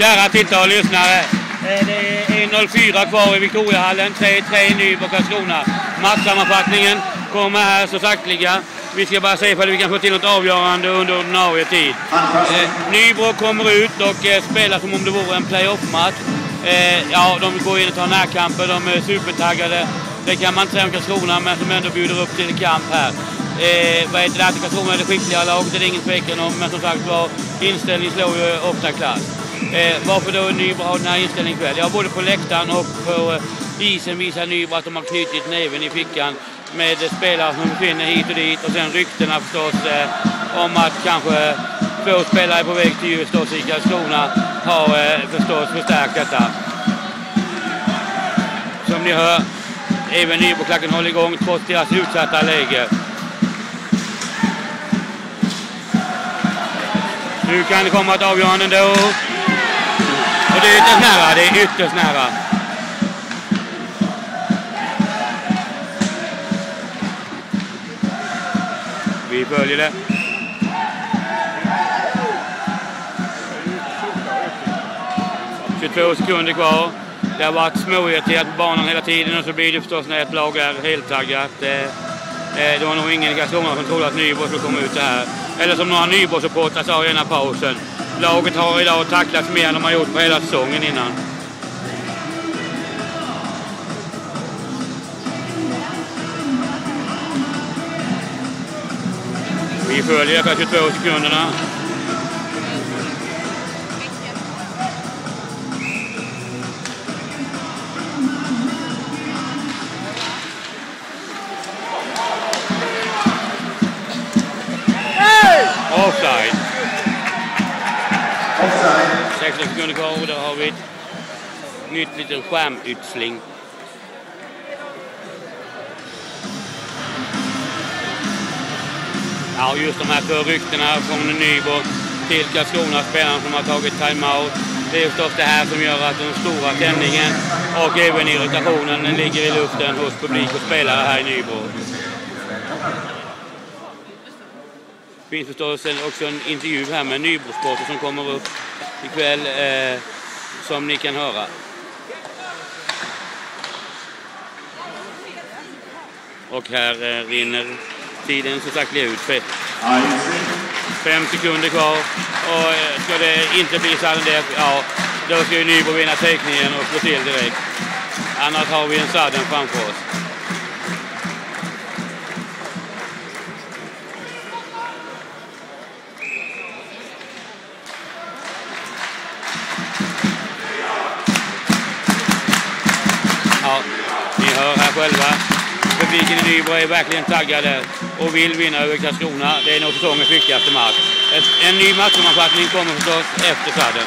Kära tittare och lyssnare. Eh, det är 1.04 kvar i Victoriahallen. 3-3 Nybro Karlskrona. Matchsammanfattningen kommer här så sakteliga. Vi ska bara se ifall vi kan få till något avgörande under ordinarie tid. Eh, Nybro kommer ut och eh, spelar som om det vore en playoff-match. Eh, ja, de går in och tar närkamper. De är supertaggade. Det kan man inte säga om Karlskrona, men som ändå bjuder upp till kamp här. Eh, vad heter det? Karlskrona är det skickliga laget, det är det ingen tvekan om. Men som sagt var, inställning slår ju ofta klass. Eh, varför då Nybro har den här inställningen ikväll? Ja, både på läktaren och på eh, isen visar Nybro att de har knutit näven i fickan med spelare som försvinner hit och dit och sen ryktena förstås eh, om att kanske två spelare är på väg till Djurgården i Karlskrona har eh, förstås förstärkt detta. Som ni hör, även Nybroklacken håller igång trots deras utsatta läge. Nu kan det komma ett avgörande ändå. Det är ytterst nära, det är ytterst nära. Vi följer det. ...22 sekunder kvar. Det har varit småirriterat på banan hela tiden och så blir det förstås när ett lag är heltaggat. Det eh, var nog ingen i Karlskrona som trodde att Nybro skulle komma ut det här. Eller som några Nybro-supportrar sa i den här pausen. Laget har idag tacklats mer än de har gjort på hela säsongen innan. Vi följer de 22 sekunderna. Offside. Offside. 16 sekunder kvar och då har vi ett nytt litet skärmytsling. Ja, just de här två ryktena från Nybro till Karlskrona, spelarna som har tagit timeout. Det är förstås det här som gör att den stora tändningen och även irritationen ligger i luften hos publik och spelare här i Nybro. Det finns förstås också en intervju här med Nybrosporter som kommer upp ikväll eh, som ni kan höra. Och här eh, rinner tiden så sakteliga ut. För Fem sekunder kvar och eh, ska det inte bli sudden death, ja då ska ju Nybro vinna teckningen och slå till direkt. Annars har vi en sudden framför oss. Ja, ni hör här själva. Publiken i Nybro är verkligen taggade och vill vinna över Karlskrona. Det är nog säsongens viktigaste match. En ny matchsammanfattning kommer förstås efter sadden.